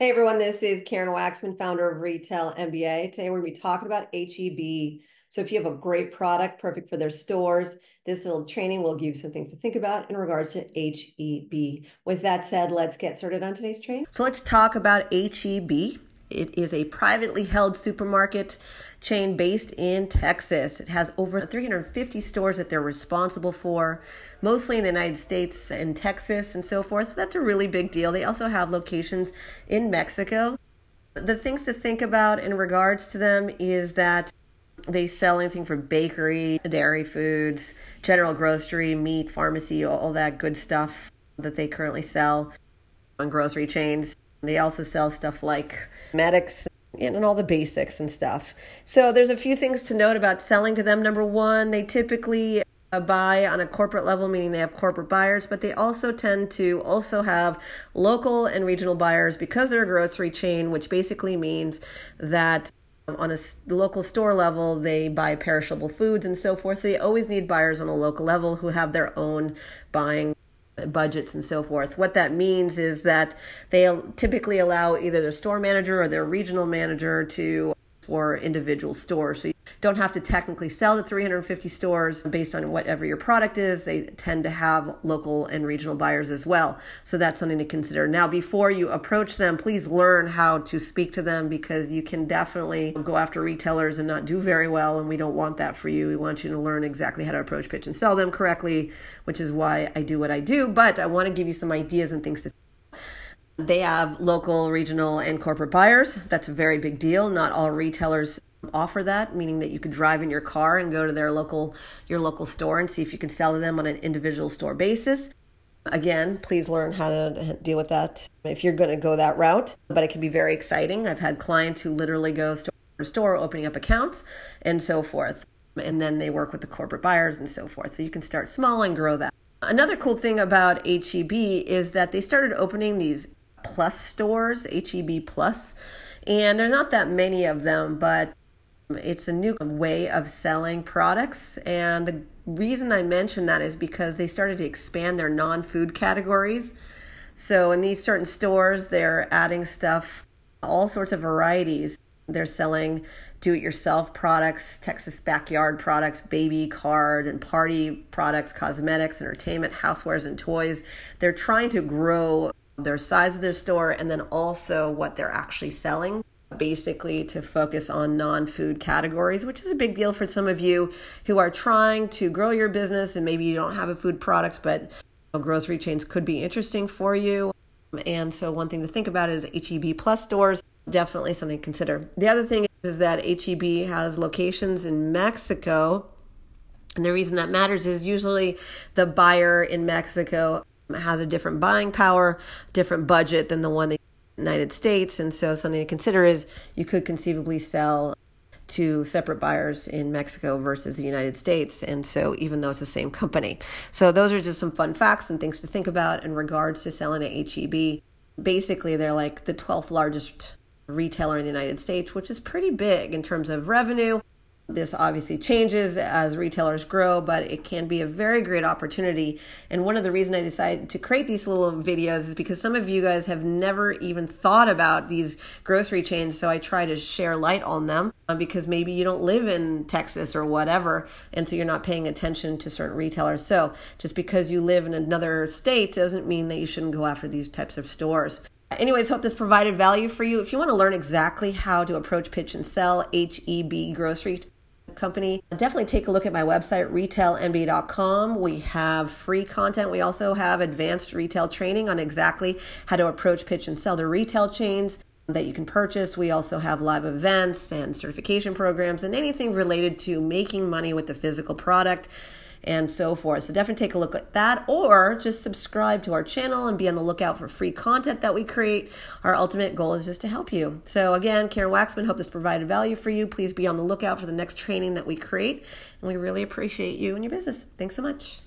Hey everyone, this is Karen Waksman, founder of Retail MBA. Today we're going to be talking about HEB. So if you have a great product, perfect for their stores, this little training will give you some things to think about in regards to HEB. With that said, let's get started on today's training. So let's talk about HEB. It is a privately held supermarket chain based in Texas. It has over 350 stores that they're responsible for, mostly in the United States and Texas and so forth. So that's a really big deal. They also have locations in Mexico. The things to think about in regards to them is that they sell anything from bakery, dairy foods, general grocery, meat, pharmacy, all that good stuff that they currently sell on grocery chains. They also sell stuff like medics and all the basics and stuff. So there's a few things to note about selling to them. Number one, they typically uh, buy on a corporate level, meaning they have corporate buyers, but they also tend to also have local and regional buyers because they're a grocery chain, which basically means that on a local store level, they buy perishable foods and so forth. So they always need buyers on a local level who have their own buying budgets and so forth. What that means is that they typically allow either their store manager or their regional manager to for individual stores. So don't have to technically sell to 350 stores based on whatever your product is. They tend to have local and regional buyers as well. So that's something to consider. Now, before you approach them, please learn how to speak to them because you can definitely go after retailers and not do very well. And we don't want that for you. We want you to learn exactly how to approach, pitch, and sell them correctly, which is why I do what I do. But I want to give you some ideas and things to they have local, regional, and corporate buyers. That's a very big deal. Not all retailers offer that, meaning that you could drive in your car and go to their local your local store and see if you can sell to them on an individual store basis. Again, please learn how to deal with that if you're going to go that route, but it can be very exciting. I've had clients who literally go store to store opening up accounts and so forth. And then they work with the corporate buyers and so forth. So you can start small and grow that. Another cool thing about HEB is that they started opening these plus stores, HEB Plus, and there's not that many of them, but it's a new way of selling products. And the reason I mention that is because they started to expand their non food categories. So in these certain stores, they're adding stuff, all sorts of varieties. They're selling do it yourself products, Texas backyard products, baby card and party products, cosmetics, entertainment, housewares, and toys. They're trying to grow their size of their store, and then also what they're actually selling. Basically, to focus on non food categories, which is a big deal for some of you who are trying to grow your business and maybe you don't have a food product, but grocery chains could be interesting for you. And so, one thing to think about is HEB Plus stores. Definitely something to consider. The other thing is that HEB has locations in Mexico. And the reason that matters is usually the buyer in Mexico has a different buying power, different budget than the one the United States. And so something to consider is you could conceivably sell to separate buyers in Mexico versus the United States. And so even though it's the same company. So those are just some fun facts and things to think about in regards to selling at HEB. Basically, they're like the 12th largest retailer in the United States, which is pretty big in terms of revenue this obviously changes as retailers grow, but it can be a very great opportunity. And one of the reasons I decided to create these little videos is because some of you guys have never even thought about these grocery chains. So I try to share light on them uh, because maybe you don't live in Texas or whatever. And so you're not paying attention to certain retailers. So just because you live in another state doesn't mean that you shouldn't go after these types of stores. Anyways, hope this provided value for you. If you want to learn exactly how to approach, pitch, and sell HEB grocery company. Definitely take a look at my website, retailmba.com. We have free content. We also have advanced retail training on exactly how to approach, pitch, and sell to retail chains that you can purchase. We also have live events and certification programs and anything related to making money with the physical product and so forth. So definitely take a look at that or just subscribe to our channel and be on the lookout for free content that we create. Our ultimate goal is just to help you. So again, Karen Waksman, hope this provided value for you. Please be on the lookout for the next training that we create. And we really appreciate you and your business. Thanks so much.